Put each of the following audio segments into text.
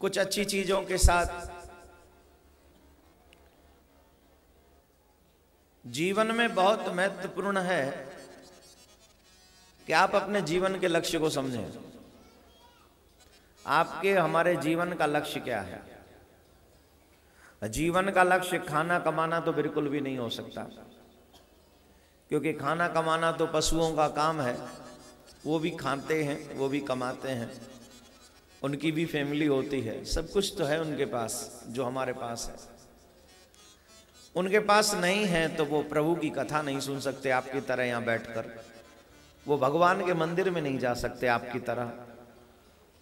कुछ अच्छी चीज़ों के साथ। जीवन में बहुत महत्वपूर्ण है कि आप अपने जीवन के लक्ष्य को समझें। आपके, हमारे जीवन का लक्ष्य क्या है? जीवन का लक्ष्य खाना कमाना तो बिल्कुल भी नहीं हो सकता, क्योंकि खाना कमाना तो पशुओं का काम है। वो भी खाते हैं, वो भी कमाते हैं। उनकी भी फैमिली होती है। सब कुछ तो है उनके पास, जो हमारे पास है। उनके पास नहीं है तो वो प्रभु की कथा नहीं सुन सकते, आपकी तरह यहाँ बैठकर। वो भगवान के मंदिर में नहीं जा सकते आपकी तरह।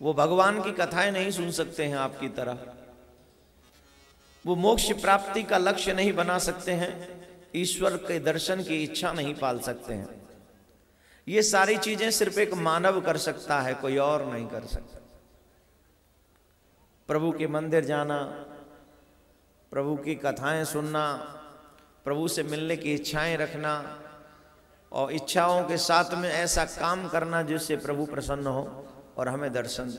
वो भगवान की कथाएँ नहीं सुन सकते हैं आपकी तरह। वो मोक्ष प्राप्ति का लक्ष्य नहीं बना सकते हैं, ईश्वर के दर्शन की इच्छा नहीं पाल सकते हैं। ये सारी चीज़ें सिर्फ़ एक मानव कर सकता है, कोई और नहीं कर सकता। प्रभु के मंदिर जाना, प्रभु की कथाएँ सुनना, प्रभु से मिलने की इच्छाएँ रखना, और इच्छाओं के साथ में ऐसा काम करना जिससे प्रभु प्रसन्न हो और हमें दर्शन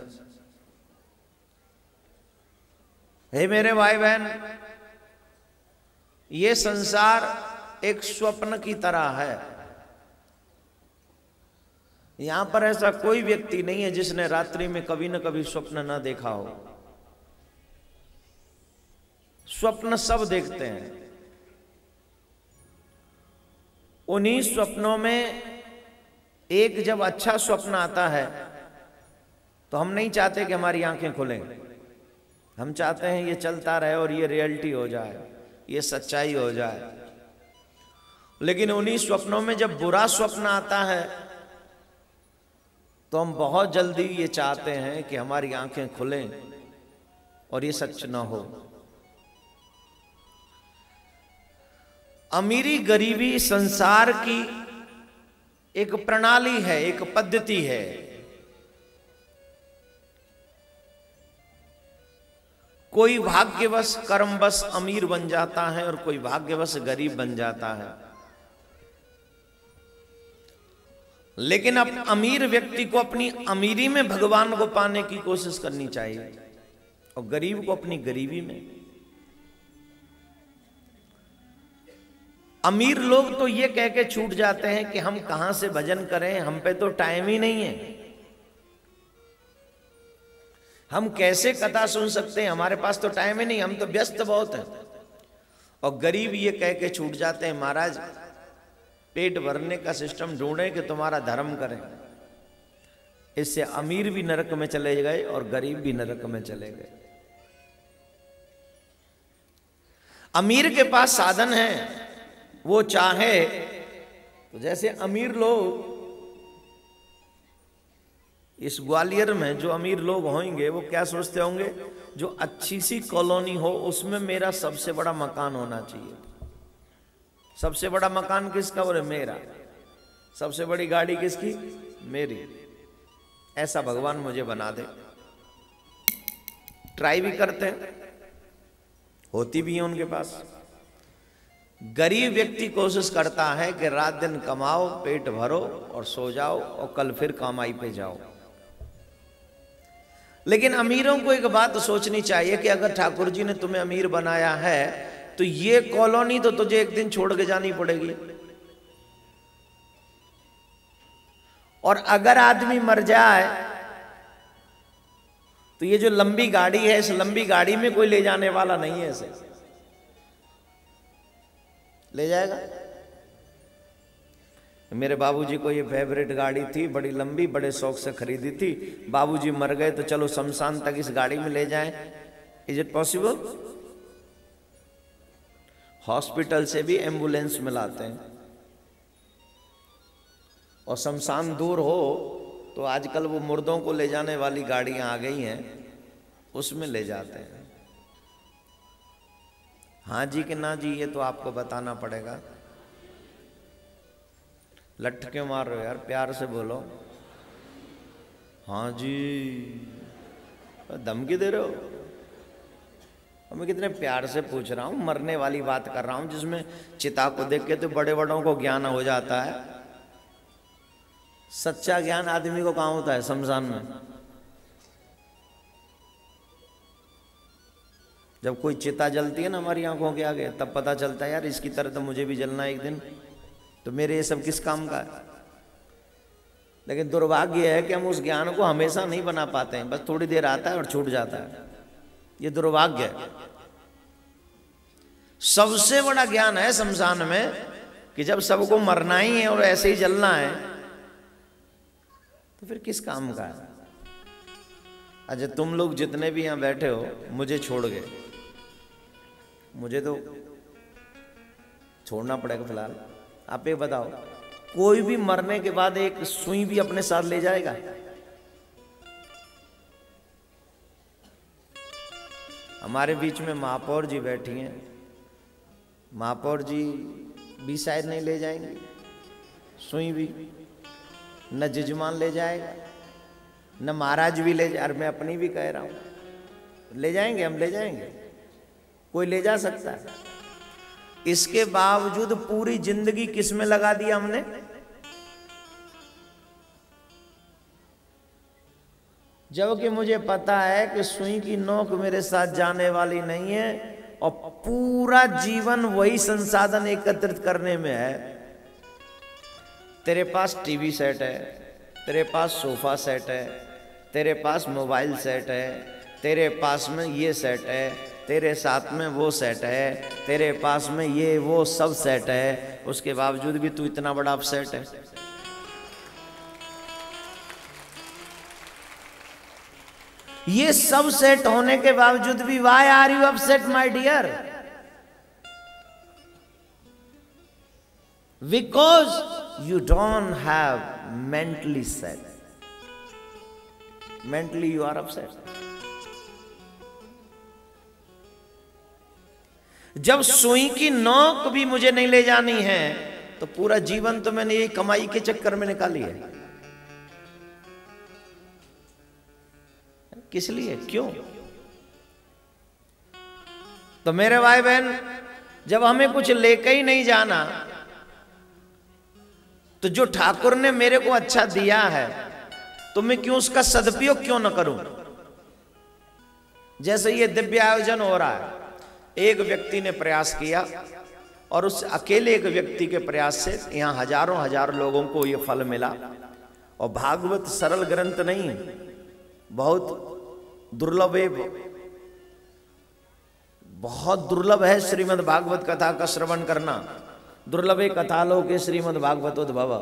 हे मेरे भाई बहन ये संसार एक स्वप्न की तरह है। यहाँ पर ऐसा कोई व्यक्ति नहीं है जिसने रात्रि में कभी न कभी स्वप्न न देखा हो। स्वप्न सब देखते हैं। उन्हीं स्वप्नों में एक जब अच्छा स्वप्न आता है तो हम नहीं चाहते कि हमारी आँखें खुलें। हम चाहते हैं ये चलता रहे और ये रियलिटी हो जाए, ये सच्चाई हो जाए। लेकिन उन्हीं स्वप्नों में जब बुरा स्वप्न आता है तो हम बहुत जल्दी ये चाहते हैं कि हमारी आँखें खुलें और ये सच ना हो। अमीरी गरीबी संसार की एक प्रणाली है, एक पद्धति है। कोई भाग्यवश कर्मवश अमीर बन जाता है और कोई भाग्यवश गरीब बन जाता है। लेकिन अब अमीर व्यक्ति को अपनी अमीरी में भगवान को पाने की कोशिश करनी चाहिए और गरीब को अपनी गरीबी में। अमीर लोग तो ये कह के छूट जाते हैं कि हम कहाँ से भजन करें, हम पे तो टाइम ही नहीं है। हम कैसे कथा सुन सकते हैं? हमारे पास तो टाइम ही नहीं, हम तो व्यस्त बहुत हैं। और गरीब ये कह के छूट जाते हैं, महाराज, पेट भरने का सिस्टम ढूंढे कि तुम्हारा धर्म करें। इससे अमीर भी नरक में चले गए और गरीब भी नरक में चले गए। अमीर के पास साधन है। वो चाहे तो जैसे अमीर लोग, इस ग्वालियर में जो अमीर लोग होंगे, वो क्या सोचते होंगे? जो अच्छी सी कॉलोनी हो, उसमें मेरा सबसे बड़ा मकान होना चाहिए। सबसे बड़ा मकान किसका? बोले, मेरा। सबसे बड़ी गाड़ी किसकी? मेरी। ऐसा भगवान मुझे बना दे। ट्राई भी करते हैं। होती भी है उनके पास। गरीब व्यक्ति कोशिश करता है कि रात दिन कमाओ, पेट भरो और सो जाओ और कल फिर कमाई पे जाओ। लेकिन अमीरों को एक बात सोचनी चाहिए कि अगर ठाकुर जी ने तुम्हें अमीर बनाया है तो ये कॉलोनी तो तुझे एक दिन छोड़ के जानी पड़ेगी। और अगर आदमी मर जाए तो ये जो लंबी गाड़ी है, इस लंबी गाड़ी में कोई ले जाने वाला नहीं है इसे। ले जाएगा। मेरे बाबूजी को ये फेवरेट गाड़ी थी, बड़ी लंबी, बड़े शौक से खरीदी थी। बाबूजी मर गए तो चलो शमशान तक इस गाड़ी में ले जाएँ। इज़ इट पॉसिबल हॉस्पिटल से भी एंबुलेंस में लाते हैं। और शमशान दूर हो तो आजकल वो मुर्दों को ले जाने वाली गाड़ियाँ आ गई हैं, उसमें ले जाते हैं। हाँ जी कि ना जी, ये तो आपको बताना पड़ेगा। लठ क्यों मार रहे हो यार? प्यार से बोलो। हाँ जी। धमकी दे रहे हो? मैं कितने प्यार से पूछ रहा हूँ, मरने वाली बात कर रहा हूँ, जिसमें चिता को देख के तो बड़े बड़ों को ज्ञान हो जाता है। सच्चा ज्ञान आदमी को कहाँ होता है शमशान में जब कोई चिता जलती है ना हमारी आँखों के आगे, तब पता चलता है, यार, इसकी तरह तो मुझे भी जलना है एक दिन। तो मेरे ये सब किस काम का? है लेकिन दुर्भाग्य है कि हम उस ज्ञान को हमेशा नहीं बना पाते हैं, बस थोड़ी देर आता है और छूट जाता है। ये दुर्भाग्य है। सबसे बड़ा ज्ञान है शमशान में कि जब सबको मरना ही है और ऐसे ही जलना है तो फिर किस काम का है? अच्छा तुम लोग जितने भी यहाँ बैठे हो, मुझे छोड़ गए। मुझे तो छोड़ना पड़ेगा फ़िलहाल। आप एक बताओ, कोई भी मरने के बाद एक सुई भी अपने साथ ले जाएगा? हमारे बीच में महापौर जी बैठी हैं। महापौर जी भी शायद नहीं ले जाएँगे। सुई भी, न जजमान ले जाएगा, न महाराज भी ले जा मैं अपनी भी कह रहा हूँ। ले जाएँगे हम, ले जाएँगे? कोई ले जा सकता है? इसके बावजूद पूरी ज़िंदगी किसमें लगा दिया हमने? जबकि मुझे पता है कि सुई की नोक मेरे साथ जाने वाली नहीं है और पूरा जीवन वही संसाधन एकत्रित करने में है। तेरे पास टीवी सेट है, तेरे पास सोफा सेट है, तेरे पास मोबाइल सेट है, तेरे पास में ये सेट है तेरे साथ में वो सेट है, तेरे पास में ये वो सब सेट है, उसके बावजूद भी तू इतना बड़ा अपसेट है। ये सब सेट होने के बावजूद भी why are you upset my dear because you don't have mentally set mentally you are upset जब सुई की नोक भी मुझे नहीं ले जानी है तो पूरा जीवन तो मैंने यही कमाई के चक्कर में निकाली है। किस लिए? क्यों? तो मेरे भाई बहन जब हमें कुछ लेके ही नहीं जाना तो जो ठाकुर ने मेरे को अच्छा दिया है तो मैं क्यों उसका सदुपयोग क्यों ना करूँ? जैसे ये दिव्य आयोजन हो रहा है। एक व्यक्ति ने प्रयास किया और उस अकेले एक व्यक्ति के प्रयास से यहाँ हज़ारों हज़ार लोगों को यह फल मिला। और भागवत सरल ग्रंथ नहीं, बहुत दुर्लभ है। बहुत दुर्लभ है श्रीमद् भागवत कथा का श्रवण करना। दुर्लभ है के श्रीमद् भागवतोद्भव।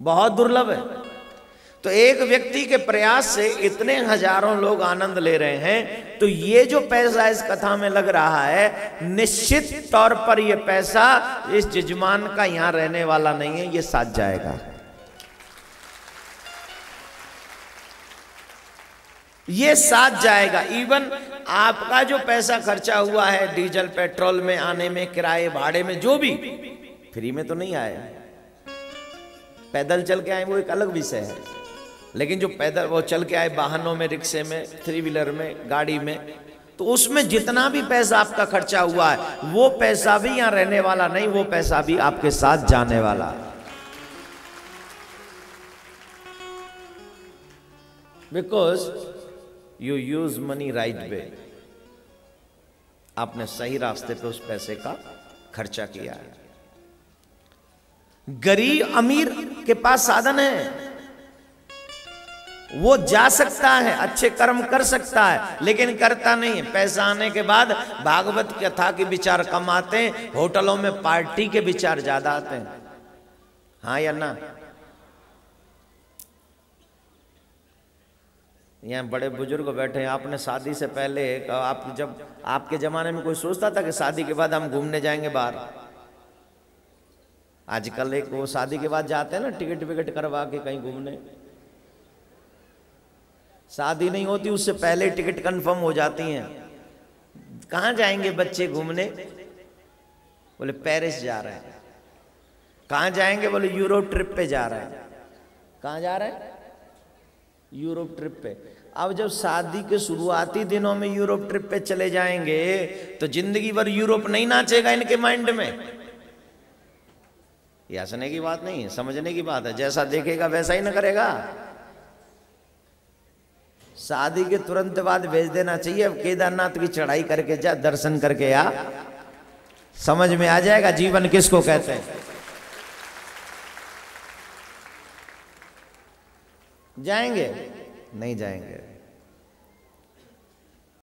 बहुत दुर्लभ है। तो एक व्यक्ति के प्रयास से इतने हज़ारों लोग आनंद ले रहे हैं तो ये जो पैसा इस कथा में लग रहा है, निश्चित तौर पर यह पैसा इस जजमान का यहाँ रहने वाला नहीं है, ये साथ जाएगा। ये साथ जाएगा। इवन आपका जो पैसा खर्चा हुआ है, डीजल, पेट्रोल में, आने में, किराए, भाड़े में, जो भी, फ्री में तो नहीं आया पैदल चल के आए, वो एक अलग विषय है। लेकिन जो पैदल वो चल के आए वाहनों में, रिक्शे में थ्री व्हीलर में, गाड़ी में तो उसमें जितना भी पैसा आपका खर्चा हुआ है, वो पैसा भी यहाँ रहने वाला नहीं, वो पैसा भी आपके साथ जाने वाला। Because you use money right way आपने सही रास्ते पे उस पैसे का खर्चा किया है। गरीब अमीर के पास साधन है। वो जा सकता है, अच्छे कर्म कर सकता है, लेकिन करता नहीं है। पैसा आने के बाद भागवत कथा के विचार कम आते हैं, होटलों में पार्टी के विचार ज़्यादा आते हैं। हाँ या ना? यहाँ बड़े बुज़ुर्ग बैठे हैं, आपने शादी से पहले आप जब, आपके जमाने में कोई सोचता था कि शादी के बाद हम घूमने जाएँगे बाहर? आजकल एक वो शादी के बाद जाते हैं ना, टिकट विकट करवा के कहीं घूमने। शादी नहीं होती, उससे पहले टिकट कंफर्म हो जाती हैं। कहाँ जाएँगे बच्चे घूमने? बोले पेरिस जा रहे हैं। कहाँ जाएँगे? बोले यूरोप ट्रिप पे जा रहे हैं। कहाँ जा रहे हैं? यूरोप ट्रिप पे। अब जब शादी के शुरुआती दिनों में यूरोप ट्रिप पे चले जाएँगे तो ज़िंदगी भर यूरोप नहीं नाचेगा इनके माइंड में। ये हंसने की बात नहीं है, समझने की बात है। जैसा देखेगा, वैसा ही ना करेगा। शादी के तुरंत बाद भेज देना चाहिए। अब केदारनाथ की चढ़ाई करके जा, दर्शन करके आ। समझ में आ जाएगा जीवन किसको कहते हैं? जाएँगे? नहीं जाएँगे।